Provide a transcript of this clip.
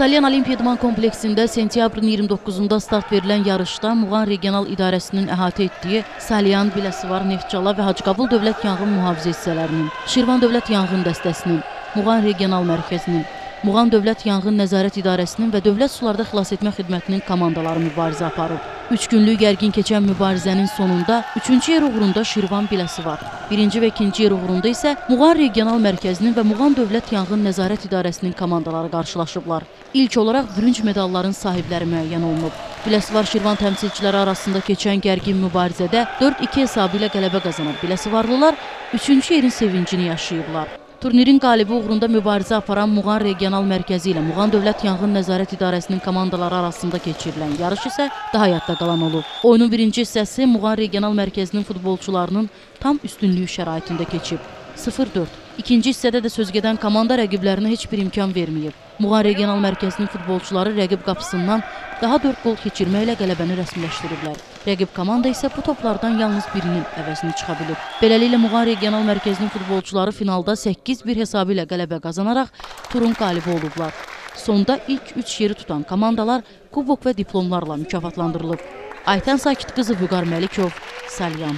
Salyan Olimpiya İdman kompleksində sentyabrın 29-da start verilən yarışda Muğan Regional İdarəsinin əhatə etdiyi Salyan, Biləsuvar, Neftçala və Hacıqabul Dövlət Yanğın Mühafizə hissələrinin, Şirvan Dövlət Yanğın Dəstəsinin, Muğan Regional Mərkəzinin, Muğan Dövlət Yanğın Nəzarət İdarəsinin və Dövlət Sularda Xilasetmə Xidmətinin komandaları mübarizə aparıb. Üç günlük gərgin keçən mübarizənin sonunda 3-cü yer uğrunda Şirvan biləsi var. Birinci və ikinci yer uğrunda isə Muğan Regional Mərkəzinin və Muğan Dövlət Yanğın Nəzarət İdarəsinin komandaları qarşılaşıblar. İlk olaraq bürünc medalların sahibləri müəyyən olunub. Biləsuvar Şirvan təmsilçiləri arasında keçən gərgin mübarizədə 4-2 hesabı ilə qələbə qazanıb Biləsuvarlılar 3-cü yerin sevincini yaşayıblar. Turnirin qalibi uğrunda mübarizə aparan Muğan Regional Mərkəzi ilə Muğan Dövlət Yanğın Nəzarət İdarəsinin komandaları arasında keçirilən yarış isə daha yadda qalan olub. Oyunun birinci hissəsi Muğan Regional Mərkəzinin futbolçularının tam üstünlüyü şəraitində keçib. 0-4. İkinci hissədə də sözgedən komanda rəqiblərinə heç bir imkan verməyib. Muğan Regional Mərkəzinin futbolçuları rəqib qapısından daha 4 qol keçirməklə qələbəni rəsmiləşdiriblər. Rəqib komanda isə bu toplardan yalnız birinin əvəzini çıxa bilib. Beləliklə Muğan Regional Mərkəzinin futbolçuları finalda 8-1 hesabı ilə qələbə qazanaraq turun qalibi olublar. Sonda ilk 3 yeri tutan komandalar kubok və diplomlarla mükafatlandırılıb. Aytən Sakit qızı Vüqar Məlikov, Salyan.